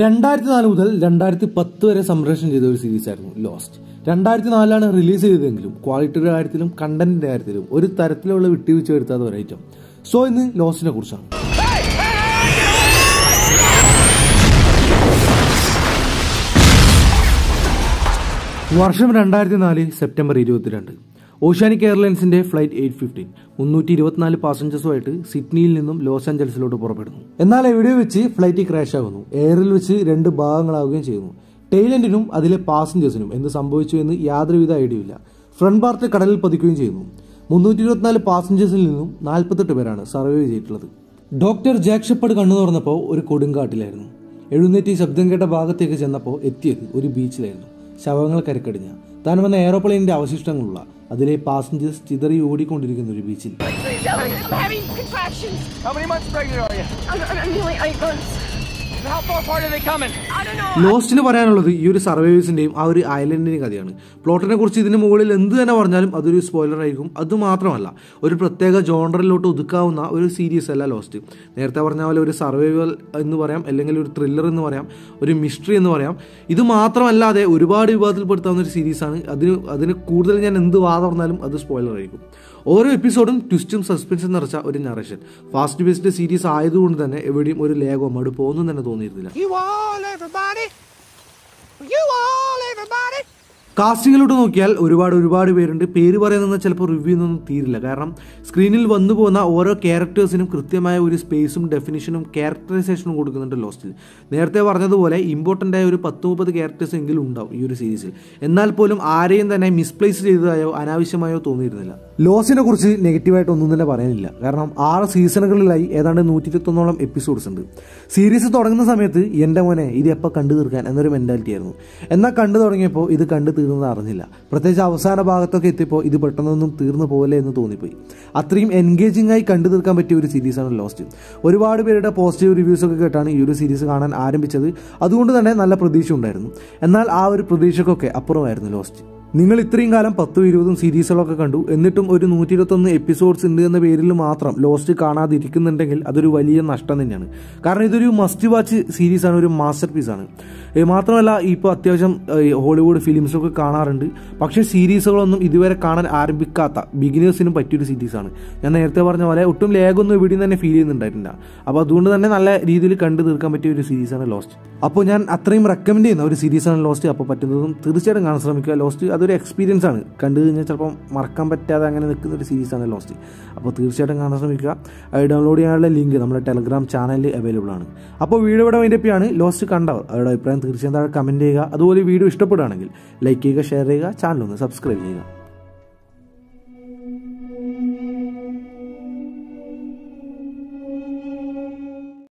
രണ്ടായിരത്തി നാല് മുതൽ രണ്ടായിരത്തി പത്ത് വരെ സംപ്രേഷണം ചെയ്ത ഒരു സീരീസ് ആയിരുന്നു ലോസ്റ്റ് രണ്ടായിരത്തി നാലിലാണ് റിലീസ് ചെയ്തതെങ്കിലും ക്വാളിറ്റിയുടെ കാര്യത്തിലും കണ്ടന്റിന്റെ കാര്യത്തിലും ഒരു തരത്തിലുള്ള വിട്ടുവീഴ്ച ഒരു ഐറ്റം സോ ഇന്ന് ലോസ്റ്റിനെ കുറിച്ചാണ്. വർഷം രണ്ടായിരത്തി നാല് സെപ്റ്റംബർ ഇരുപത്തിരണ്ട്. ഓഷ്യാനിക് എയർലൈൻസിന്റെ ഫ്ലൈറ്റ് എയ്റ്റ് ഫിഫ്റ്റീൻ. മുന്നൂറ്റി ഇരുപത്തിനാല് പാസഞ്ചേഴ്സുമായിട്ട് സിഡ്നിയിൽ നിന്നും ലോസ് ആഞ്ചൽസിലോട്ട് പുറപ്പെടുന്നു. എന്നാൽ എവിടെ വെച്ച് ഫ്ലൈറ്റ് ക്രാഷ് ആകുന്നു എയറിൽ വെച്ച് രണ്ട് ഭാഗങ്ങളാവുകയും ചെയ്യുന്നു. ടെയിലൻഡിനും അതിലെ പാസഞ്ചേഴ്സിനും എന്ത് സംഭവിച്ചു എന്ന് യാതൊരുവിധ ഐഡിയ ഇല്ല. ഫ്രണ്ട് പാർട്ട് കടലിൽ പതിക്കുകയും ചെയ്യുന്നു. മുന്നൂറ്റി ഇരുപത്തിനാല് പാസഞ്ചേഴ്സിൽ നിന്നും നാൽപ്പത്തെട്ട് പേരാണ് സർവൈവ് ചെയ്തിട്ടുള്ളത്. ഡോക്ടർ ജാക്ക് ഷെപ്പർഡ് കണ്ണു തുറന്നപ്പോൾ ഒരു കൊടുങ്കാട്ടിലായിരുന്നു എഴുന്നേറ്റ് ശബ്ദം കേട്ട ഭാഗത്തേക്ക് ചെന്നപ്പോൾ എത്തിയത് ഒരു ബീച്ചിലായിരുന്നു. ശവങ്ങൾ കരക്കടിഞ്ഞ. താൻ വന്ന എയറോപ്ലെയിനിന്റെ അവശിഷ്ടങ്ങളുള്ള അതിലെ പാസഞ്ചേഴ്സ് ചിതറി ഓടിക്കൊണ്ടിരിക്കുന്ന ഒരു ബീച്ചിൽ ലോസ്റ്റിന് പറയാനുള്ളത് ഈ ഒരു സർവൈവേഴ്സിന്റെയും ആ ഒരു ഐലൻഡിന്റെയും കഥയാണ്. പ്ലോട്ടിനെ കുറിച്ച് ഇതിന് മുകളിൽ എന്ത് തന്നെ പറഞ്ഞാലും അതൊരു സ്പോയിലർ ആയിരിക്കും. അത് മാത്രമല്ല ഒരു പ്രത്യേക ജോണറിലോട്ട് ഒതുക്കാവുന്ന ഒരു സീരീസ് അല്ല ലോസ്റ്റ് നേരത്തെ പറഞ്ഞ പോലെ ഒരു സർവൈവൽ എന്ന് പറയാം അല്ലെങ്കിൽ ഒരു ത്രില്ലർ എന്ന് പറയാം ഒരു മിസ്റ്ററി എന്ന് പറയാം. ഇത് മാത്രമല്ലാതെ ഒരുപാട് വിവാദത്തിൽപ്പെടുത്താവുന്ന ഒരു സീരീസാണ് അതിന് അതിന് കൂടുതൽ ഞാൻ എന്ത് വാദം പറഞ്ഞാലും അത് സ്പോയിലർ ആയിരിക്കും. ഓരോ എപ്പിസോഡും ട്വിസ്റ്റും സസ്പെൻസും നിറച്ച ഒരു നറേഷൻ ഫാസ്റ്റ് ബേസ്ഡ് സീരീസ് ആയതുകൊണ്ട് തന്നെ എവിടെയും ഒരു ലേഖോ മടുപ്പോ ഒന്നും തന്നെ തോന്നിയിരുന്നില്ല ತಗೊಂಡಿರ್ಲಿಲ್ಲ you all everybody you all കാസ്റ്റിങ്ങിലോട്ട് നോക്കിയാൽ ഒരുപാട് ഒരുപാട് പേരുണ്ട്. പേര് പറയുന്നത് ചിലപ്പോൾ റിവ്യൂ ഒന്നും തീരില്ല. കാരണം സ്ക്രീനിൽ വന്നു പോകുന്ന ഓരോ ക്യാരക്ടേഴ്സിനും കൃത്യമായ ഒരു സ്പേസും ഡെഫിനിഷനും ക്യാരക്ടറൈസേഷനും കൊടുക്കുന്നുണ്ട് ലോസ്റ്റിൽ നേരത്തെ പറഞ്ഞതുപോലെ ഇമ്പോർട്ടന്റ് ആയ ഒരു പത്ത് മുപ്പത് ക്യാരക്ടേഴ്സ് എങ്കിലും ഉണ്ടാവും ഈ ഒരു സീരീസിൽ എന്നാൽ പോലും ആരെയും തന്നെ മിസ്പ്ലേസ് ചെയ്തതായോ അനാവശ്യമായോ തോന്നിയിരുന്നില്ല. ലോസിനെ കുറിച്ച് നെഗറ്റീവായിട്ട് ഒന്നും തന്നെ പറയാനില്ല. കാരണം ആറ് സീസണുകളിലായി ഏതാണ്ട് നൂറ്റി ഇരുപത്തൊന്നോളം എപ്പിസോഡ്സ് ഉണ്ട്. സീരീസ് തുടങ്ങുന്ന സമയത്ത് എന്റെ മോനെ ഇത് എപ്പോൾ കണ്ടു തീർക്കാൻ? എന്നൊരു മെന്റാലിറ്റി ആയിരുന്നു. എന്നാൽ കണ്ടു തുടങ്ങിയപ്പോൾ ഇത് കണ്ടു തീർന്നത് അറിഞ്ഞില്ല. പ്രത്യേകിച്ച് അവസാന ഭാഗത്തൊക്കെ എത്തിയപ്പോൾ ഇത് പെട്ടെന്നൊന്നും തീർന്നു പോലെ എന്ന് തോന്നിപ്പോയി. അത്രയും എൻഗേജിംഗ് ആയി കണ്ടു തീർക്കാൻ പറ്റിയ ഒരു സീരീസാണ് ലോസ്റ്റ് ഒരുപാട് പേരുടെ പോസിറ്റീവ് റിവ്യൂസ് ഒക്കെ കേട്ടാണ് ഈ ഒരു സീരീസ് കാണാൻ ആരംഭിച്ചത്. അതുകൊണ്ട് തന്നെ നല്ല പ്രതീക്ഷ ഉണ്ടായിരുന്നു. എന്നാൽ ആ ഒരു പ്രതീക്ഷക്കൊക്കെ അപ്പുറമായിരുന്നു ലോസ്റ്റ് നിങ്ങൾ ഇത്രയും കാലം പത്തും ഇരുപതും സീരീസുകളൊക്കെ കണ്ടു. എന്നിട്ടും ഒരു നൂറ്റി ഇരുപത്തൊന്ന് എപ്പിസോഡ്സ് ഉണ്ട് എന്ന പേരിൽ മാത്രം ലോസ്റ്റ് കാണാതിരിക്കുന്നുണ്ടെങ്കിൽ അതൊരു വലിയ നഷ്ടം തന്നെയാണ്. കാരണം ഇതൊരു മസ്റ്റ് വാച്ച് സീരീസ് ആണ് ഒരു മാസ്റ്റർ ആണ്. മാത്രമല്ല ഇപ്പോൾ അത്യാവശ്യം ഹോളിവുഡ് ഫിലിംസൊക്കെ കാണാറുണ്ട്. പക്ഷേ സീരീസുകളൊന്നും ഇതുവരെ കാണാൻ ആരംഭിക്കാത്ത ബിഗിനേഴ്സിനും പറ്റിയൊരു സീരീസാണ് ഞാൻ നേരത്തെ പറഞ്ഞ പോലെ ഒട്ടും ലേഗൊന്നും ഇവിടെയും തന്നെ ഫീൽ ചെയ്യുന്നുണ്ടായിട്ടില്ല. അപ്പോൾ അതുകൊണ്ട് തന്നെ നല്ല രീതിയിൽ കണ്ടു തീർക്കാൻ പറ്റിയ ഒരു സീരീസാണ് ലോസ്റ്റ് അപ്പോൾ ഞാൻ അത്രയും റെക്കമെൻഡ് ചെയ്യുന്ന ഒരു സീരീസാണ് ലോസ്റ്റ് അപ്പോൾ പറ്റുന്നതും തീർച്ചയായിട്ടും കാണാൻ ശ്രമിക്കുക. ലോസ്റ്റ് അതൊരു എക്സ്പീരിയൻസ് ആണ്. കണ്ടു കഴിഞ്ഞാൽ ചിലപ്പം മറക്കാൻ പറ്റാതെ അങ്ങനെ നിൽക്കുന്ന ഒരു സീരീസ് ആണ് ലോസ്റ്റ് അപ്പോൾ തീർച്ചയായിട്ടും കാണാൻ ശ്രമിക്കുക. അത് ഡൗൺലോഡ് ചെയ്യാനുള്ള ലിങ്ക് നമ്മുടെ ടെലഗ്രാം ചാനലിൽ അവൈലബിൾ ആണ്. അപ്പോൾ വീഡിയോ ഇവിടെ ആണ് ലോസ്റ്റ് കണ്ടവർ അവരുടെ അഭിപ്രായം തീർച്ചയായും താഴെ കമന്റ് ചെയ്യുക. അതുപോലെ വീഡിയോ ഇഷ്ടപ്പെടുകയാണെങ്കിൽ ലൈക്ക് ചെയ്യുക ഷെയർ ചെയ്യുക ചാനൽ ഒന്ന് സബ്സ്ക്രൈബ് ചെയ്യുക.